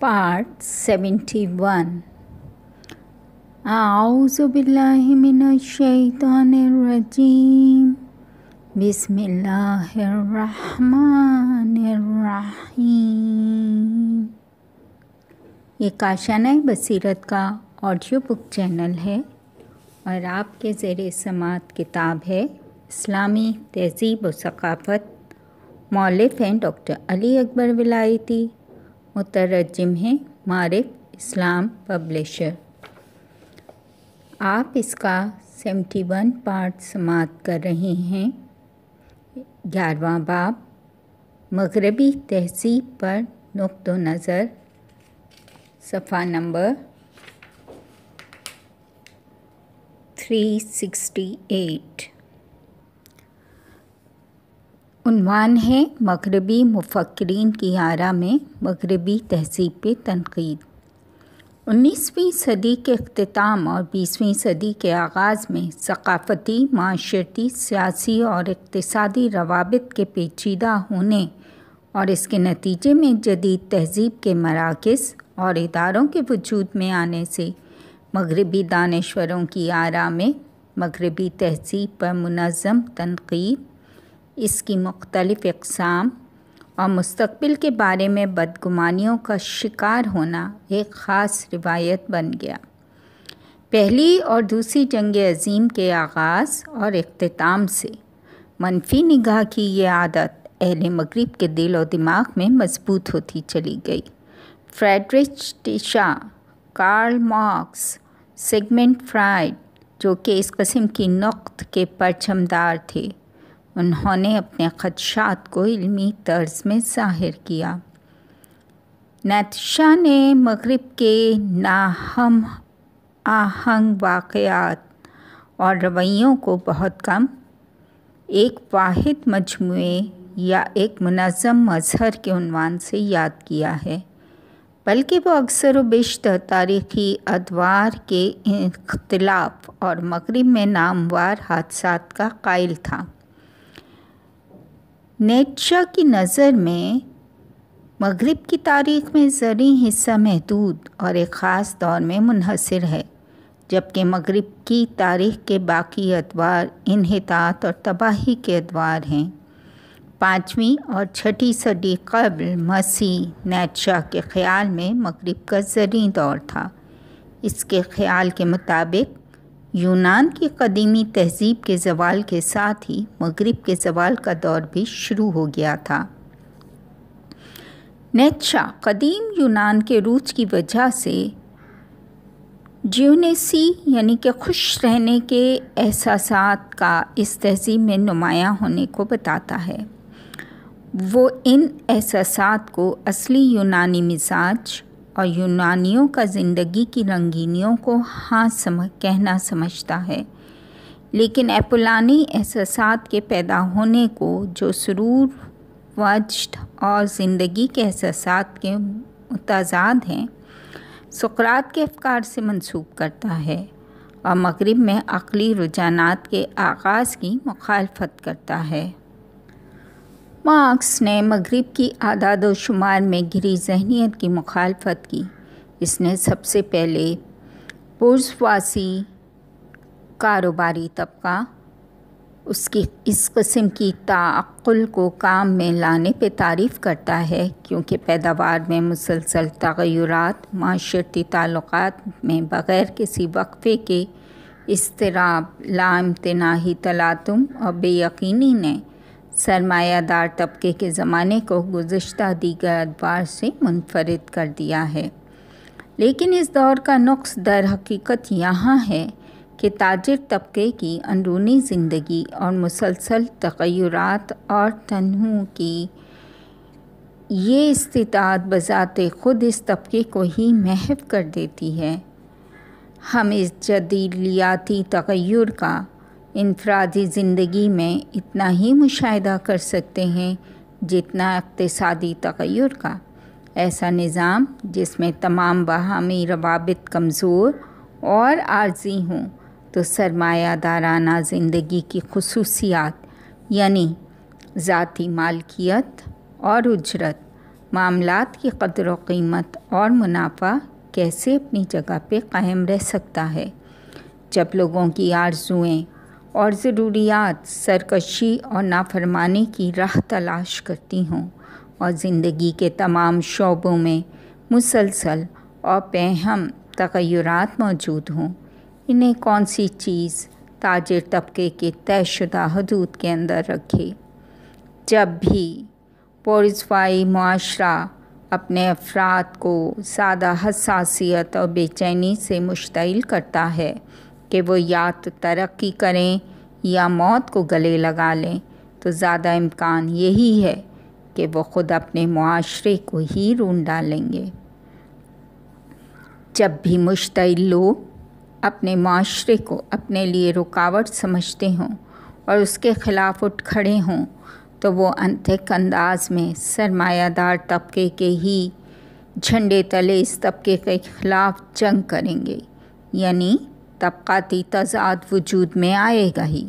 Part seventy one आउज़बिल्लिमिनशैतरजीम बिस्मिल्लाहिर्रहमानिर्रहीम ये बसरत बसीरत का ऑडियो बुक चैनल है और आपके ज़ेर समात किताब है इस्लामी तहजीब व सकाफ़त मौलिफ हैं डॉक्टर अली अकबर विलायती। मुतरजम हैं मारिफ इस्लाम पब्लिशर। आप इसका सेवेंटी वन पार्ट समात कर रहे हैं। ग्यारहवा बाब, मगरबी तहज़ीब पर नुक़ नज़र, सफ़ा नंबर 368 उनवान है मगरबी मुफ़क्रीन की आरा में मगरबी तहज़ीब पे तनकीद। उन्नीसवीं सदी के अख्ताम और बीसवीं सदी के आगाज़ में सकाफ़ती, माशरती, सियासी और इकतसादी रवाबित के पेचीदा होने और इसके नतीजे में जदीद तहज़ीब के मराकज़ और इदारों के वजूद में आने से मगरबी दानश्वरों की आरा में मगरबी तहज़ीब पर मुनज़म तनकीद इसकी मुख्तलिफ़ इकसाम और मुस्तबिल के बारे में बदगुमानियों का शिकार होना एक ख़ास रिवायत बन गया। पहली और दूसरी जंग अज़ीम के आगाज़ और अख्ताम से मनफी निगाह की ये आदत अहल मगरब के दिल और दिमाग में मज़बूत होती चली गई। Friedrich Nietzsche Karl Marx, Sigmund Freud, जो कि इस कस्म की नुक़्त के परचमदार थे उन्होंने अपने ख़दशात को इल्मी तर्ज में ज़ाहिर किया। नतशा ने मगरब के नाहम आहंग वाक़ात और रवैयों को बहुत कम, एक वाहिद मजमू या एक मुनज़म मज़हर के उनवान से याद किया है, बल्कि वो अक्सर व बेशतर तारीख़ी अदवार के इख्तलाफ और मगरब में नामवार हादसा का कायल था। नेटशा की नज़र में मगरब की तारीख़ में ज़री हिस्सा महदूद और एक ख़ास दौर में मुनहसर है, जबकि मगरब की तारीख़ के बाकी अदवार इनहतात और तबाही के अदवार हैं। पाँचवीं और छठी सदी कबल मसीह नेटशा के ख़्याल में मगरब का ज़री दौर था। इसके ख़्याल के मुताबिक यूनान की कदीमी तहज़ीब के ज़वाल के साथ ही मगरब के ज़वाल का दौर भी शुरू हो गया था। नेच्छा कदीम यूनान के रूज की वजह से ज्यूनेसी यानी कि खुश रहने के एहसास का इस तहज़ीब में नुमाया होने को बताता है। वो इन एहसास को असली यूनानी मिजाज और यूनानियों का ज़िंदगी की रंगीनियों को हाँ समझ, कहना समझता है। लेकिन एपुलानी एहसास के पैदा होने को, जो सुरूर, वजद और ज़िंदगी के एहसास के मुतजाद हैं, सुकरात के अफकार से मंसूब करता है और मगरब में अकली रुझानात के आगाज़ की मुखालफत करता है। मार्क्स ने मगरब की आदाद व शुमार में गिरी जहनीत की मुखालफत की। इसने सबसे पहले पुरसवासी कारोबारी तबका, उसकी इस कस्म की ताक़ुल को काम में लाने पे तारीफ़ करता है, क्योंकि पैदावार में मुसलसल तगैरत माशरती ताल्लुक़ में बग़ैर किसी वक्फ़े के इसतराब लामतनाही तलातुम और बेयकीनी ने सरमायादार तबके के ज़माने को गुज्त दीगर अदवार से मुनफरद कर दिया है। लेकिन इस दौर का नुक्स दर हकीकत यहाँ है कि ताजर तबके की अंदरूनी ज़िंदगी और मुसलसल तगैरत और तनहू की ये इस्तात बज़ात ख़ुद इस तबके को ही महव कर देती है। हम इस जदीलियाती तगैर का इनफरादी ज़िंदगी में इतना ही मुशाह कर सकते हैं जितना इकतसादी तगैर का। ऐसा निज़ाम जिसमें तमाम बहमी रवाबित कमज़ोर और आर्जी हों तो सरमायादाराना ज़िंदगी की खसूसियात, यानी ज़ाती मालकियत और उजरत, मामलात की कदर कीमत और मुनाफा कैसे अपनी जगह पे कायम रह सकता है? जब लोगों की आरजुएँ और ज़रूरियात, सरकशी और नाफरमानी की राह तलाश करती हूँ और ज़िंदगी के तमाम शोबों में मुसलसल और बेहम तगैरत मौजूद हों। इन्हें कौन सी चीज़ ताजर तबके के तयशुदा हदूद के अंदर रखे? जब भी पोरजवाई माशरा अपने अफराद को ज़्यादा हसासियत और बेचैनी से मुश्तिल करता है कि वो या तो तरक्की करें या मौत को गले लगा लें तो ज़्यादा इम्कान यही है कि वो ख़ुद अपने माशरे को ही रून डालेंगे। जब भी मुश्तिल लोग अपने माशरे को अपने लिए रुकावट समझते हों और उसके ख़िलाफ़ उठ खड़े हों तो वो अंतिक अंदाज में सरमायादार तबके के ही झंडे तले इस तबके के ख़िलाफ़ जंग करेंगे, यानी तबक़ाती तजाद वजूद में आएगा ही।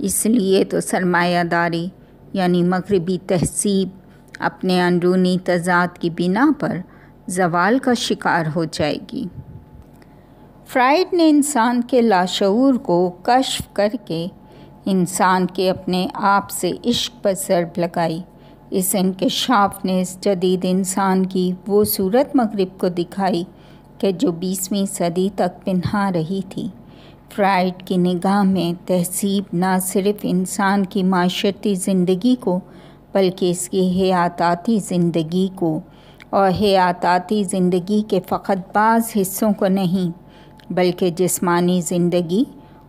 इसलिए तो सरमायादारी, यानी मगरबी तहसीब, अपने अंदरूनी तजाद की बिना पर जवाल का शिकार हो जाएगी। फ्राइड ने इंसान के लाशूर को कश्फ करके इंसान के अपने आप से इश्क पर ज़रब लगाई। इस इनकशाफ ने इस जदीद इंसान की वो सूरत मगरब को दिखाई कि जो बीसवीं सदी तक पिन्हा रही थी। फ्राइड की निगाह में तहसीब ना सिर्फ़ इंसान की माशरती ज़िंदगी को, बल्कि इसकी हयाताती ज़िंदगी को, और हयाताती ज़िंदगी के फ़कत बाज़ हिस्सों को नहीं, बल्कि जिस्मानी ज़िंदगी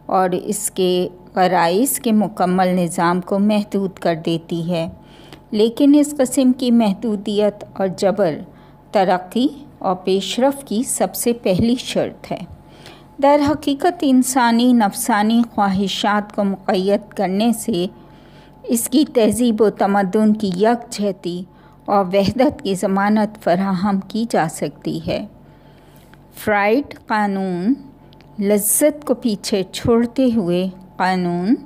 और इसके गराइस के मुकम्मल निज़ाम को महदूद कर देती है। लेकिन इस कस्म की महदूदियत और जबर, तरक्की और पेशरफ की सबसे पहली शर्त है। दर हकीकत इंसानी नफसानी ख्वाहिशात को मुक़ैद करने से इसकी तहजीब व तमदन की यकजहती और वहदत की ज़मानत फराहम की जा सकती है। फ्राइड कानून लज्जत को पीछे छोड़ते हुए कानून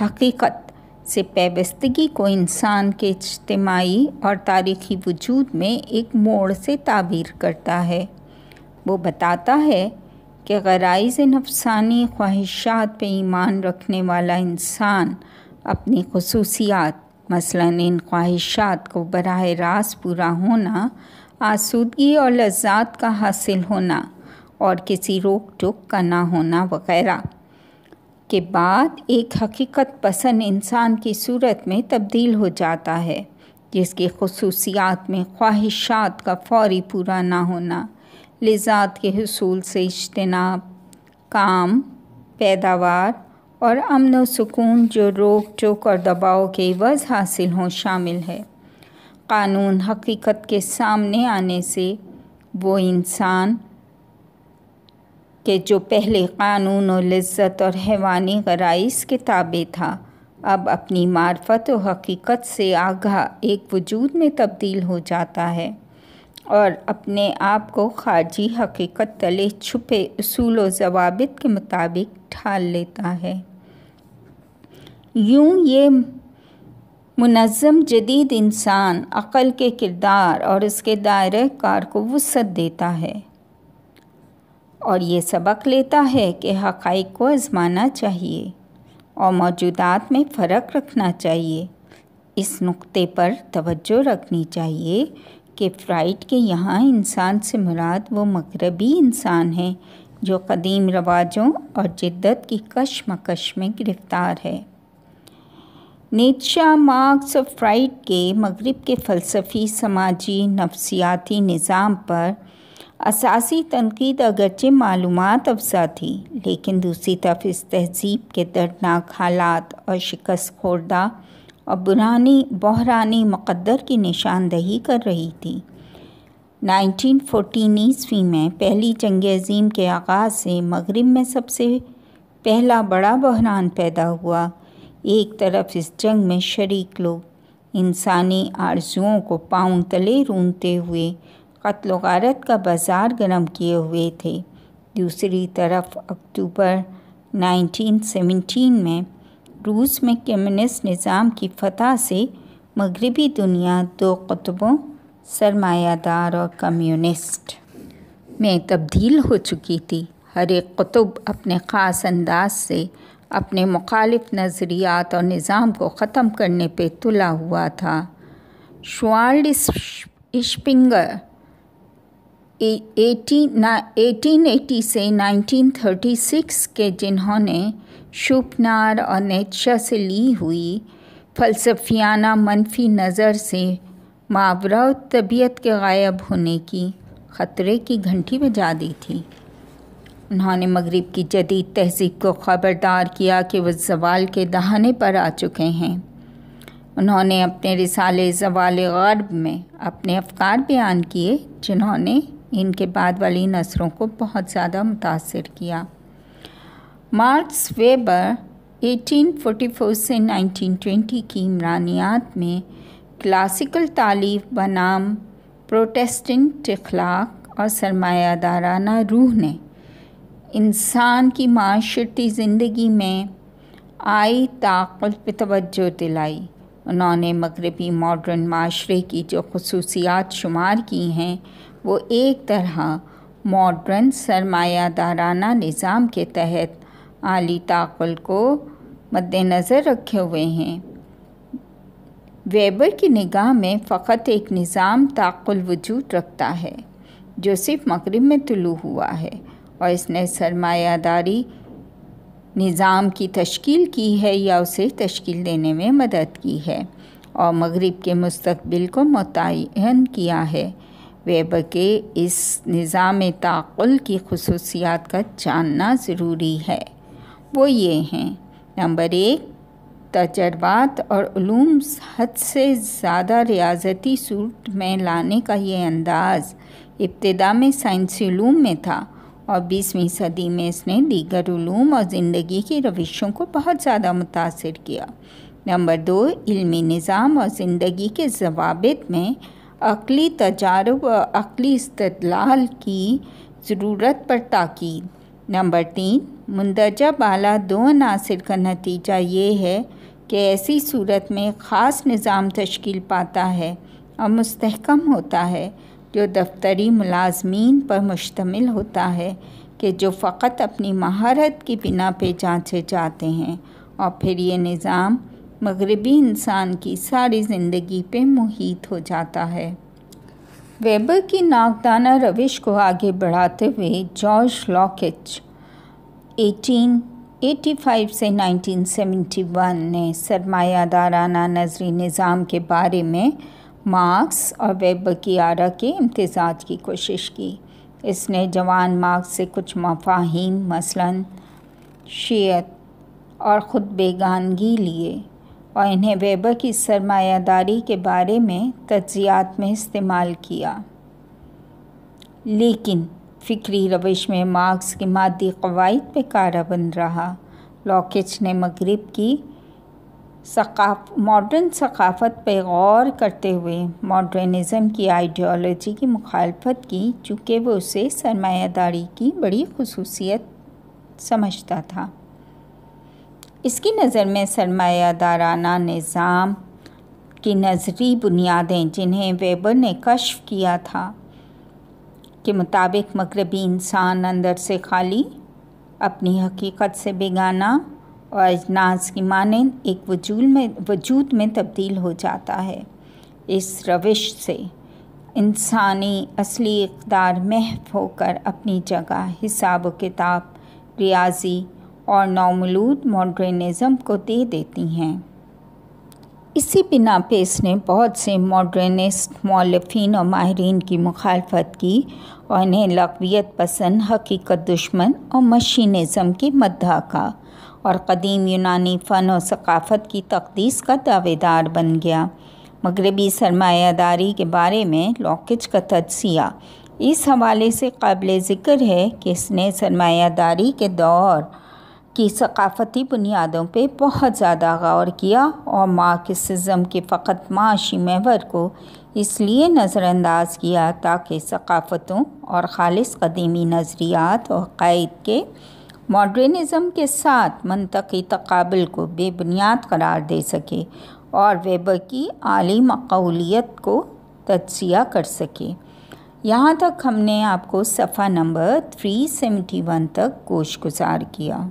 हकीकत से पैबस्तगी को इंसान के इज्तमाही और तारीख़ी वजूद में एक मोड़ से ताबीर करता है। वो बताता है कि गराइज़ नफसानी ख्वाहिशात पे ईमान रखने वाला इंसान अपनी खसूसियात मसला इन ख्वाहिशात को बरह रास्त पूरा होना, आसूदगी और लज्जात का हासिल होना और किसी रोक टोक का ना होना वगैरह। के बाद एक हकीकत पसंद इंसान की सूरत में तब्दील हो जाता है, जिसकी खसूसियात में ख्वाहिशात का फौरी पूरा ना होना, लिजात के हसूल से इज्तनाब, काम, पैदावार और अमन व सुकून जो रोक टोक और दबाव के वज़ हासिल हों शामिल है। कानून हकीकत के सामने आने से वो इंसान के जो पहले कानून और लज्जत और हैवानी गराइस के ताबे था, अब अपनी मार्फत व हकीकत से आगाह एक वजूद में तब्दील हो जाता है और अपने आप को खारजी हकीकत तले छुपे असूल व के मुताबिक ढाल लेता है। यूँ ये मुनज़म जदीद इंसान अक़ल के किरदार और उसके दायरे कार को वसत देता है। और ये सबक लेता है कि हक़ को आज़माना चाहिए और मौजूदात में फ़र्क रखना चाहिए। इस नुक्ते पर तवज्जो रखनी चाहिए कि फ़्राइड के यहाँ इंसान से मुराद वो मगरबी इंसान है जो कदीम रवाजों और जिद्दत की कशमकश में गिरफ़्तार है। नीचा मार्क्स ऑफ़ फ्राइड के मगरब के फ़लसफ़ी, समाजी, नफसियाती निज़ाम पर असासी तनकीद अगरचे मालूम अफजा थी, लेकिन दूसरी तरफ़ इस तहजीब के दर्दनाक हालात और शिकस्त खोरदा और बुरानी, बहरानी मुक़द्दर की निशानदही कर रही थी। 1914 ईस्वी में पहली जंग अज़ीम के आगाज़ से मगरब में सबसे पहला बड़ा बहरान पैदा हुआ। एक तरफ़ इस जंग में शरीक लोग, इंसानी आरजुओं को पाँव तले रूंधते हुए कत्ल गारत का बाज़ार गर्म किए हुए थे। दूसरी तरफ़ अक्टूबर 1917 में रूस में कम्युनिस्ट निज़ाम की फतह से मगरबी दुनिया दो कुतबों, सरमायादार और कम्युनिस्ट में तब्दील हो चुकी थी। हर एक कुतुब अपने ख़ास अंदाज से अपने मुखालिफ नज़रियात और निज़ाम को ख़त्म करने पे तुला हुआ था। शुआल्ड इश्पिंगर एटीन एटी से 1936 के जिन्होंने शुपनार और नेचा से ली हुई फ़लसफियाना मनफी नज़र से मावरा तबीयत के गायब होने की ख़तरे की घंटी बजा दी थी। उन्होंने मगरिब की जदीद तहजीब को ख़बरदार किया कि वह जवाल के दहाने पर आ चुके हैं। उन्होंने अपने रिसाले जवाल गर्ब में अपने अफकार बयान किए, जिन्होंने इनके बाद वाली नसरों को बहुत ज़्यादा मुतासर किया। मार्क्स वेबर 1844 से 1920 की इमरानियात में क्लासिकल तालीफ, बनाम, प्रोटेस्टेंट अखलाक और सरमायादाराना रूह ने इंसान की माशरती ज़िंदगी में आई ताकत पर तवज्जो दिलाई। उन्होंने मगरबी मॉडर्न माशरे की जो खसूसियात शुमार की हैं वो एक तरह मॉडर्न सरमायादाराना निज़ाम के तहत आली ताकल को मद्दनज़र रखे हुए हैं। वेबर की निगाह में फ़कत एक निज़ाम ताकुल वजूद रखता है, जो सिर्फ़ मगरब में तुलू हुआ है, और इसने सरमायादारी निज़ाम की तश्कील की है या उसे तश्कील देने में मदद की है, और मगरब के मुस्तबिल को मुतन किया है। वेबर के इस निज़ाम ताकुल की खसूसियात का जानना ज़रूरी है। वो ये हैं। नंबर एक, तजर्बात और ूम हद से ज़्यादा रियाजती सूट में लाने का ये अंदाज़ इब्तदा में साइंसी में था और बीसवीं सदी में इसने दीगर ूम और ज़िंदगी की रविशों को बहुत ज़्यादा मुतासर किया। नंबर दो, इल्मी निज़ाम और ज़िंदगी के जवाबित में अकली तजारब, अकली इस्तलाल की ज़रूरत पर ताकीद। नंबर तीन मंदरजा बाला दो अनासर का नतीजा ये है कि ऐसी सूरत में ख़ास निज़ाम तश्कील पाता है और मस्तकम होता है, जो दफ्तरी मुलाजमीन पर मुश्तमिल होता है कि जो फ़कत अपनी महारत की बिना पे जाँचे जाते हैं और फिर ये निज़ाम मगरबी इंसान की सारी ज़िंदगी पे मुहित हो जाता है। वेबर की नाकदाना रविश को आगे बढ़ाते हुए जॉर्ज लॉकेच 1885 से 1971 ने सरमायादाराना नजरी निज़ाम के बारे में मार्क्स और वेबर की आरा के इम्तजाज की कोशिश की। इसने जवान मार्क्स से कुछ मफाहिम मसलन, शीयत और ख़ुद बेगानगी लिए। और इन्हें वेबर की सरमायादारी के बारे में तजियात में इस्तेमाल किया। लेकिन फ़िक्री रविश में मार्क्स की मादी कवायद पर काराबंद रहा। लॉकेच ने मगरब की मॉडर्न सकाफ़त पर गौर करते हुए मॉडर्निज़म की आइडियोलॉजी की मुखालफत की, चूँकि वो उसे सरमायादारी की बड़ी खसूसियत समझता था। इसकी नज़र में सरमायादाराना निज़ाम की नज़री बुनियादें, जिन्हें वेबर ने कश्फ किया था, के मुताबिक मगरबी इंसान अंदर से खाली, अपनी हकीकत से बेगाना और अजनास की मानंद एक वजूद में वजूद में तब्दील हो जाता है। इस रविश से इंसानी असली इकदार महफ होकर अपनी जगह हिसाब किताब रियाजी और नौमलूद मॉडर्निज़म को दे देती हैं। इसी बिना पे इसने बहुत से मॉडर्निस्ट, मौलफिन और माहरीन की मुखालफत की और इन्हें लकवियत पसंद, हकीकत दुश्मन और मशीनिज़म की मद्दा का और कदीम यूनानी फ़न और सकाफ़त की तकदीस का दावेदार बन गया। मगरबी सरमायादारी के बारे में लॉकिज का तजसिया इस हवाले से काबिल ज़िक्र है कि इसने सरमायादारी के दौर की सकाफ़ती बुनियादों पे बहुत ज़्यादा गौर किया और मार्क्सिज़म के फ़कत माशी महवर को इसलिए नज़रअंदाज किया ताकि सकाफ़तों और ख़ालिस कदीमी नज़रियात और क़ैद के मॉडर्निज़म के साथ मनतकी तकबिल को बेबुनियाद करार दे सके और वेबर की आली मकूलियत को तजिया कर सके। यहाँ तक हमने आपको सफ़ा नंबर 371 तक गोश गुजार किया।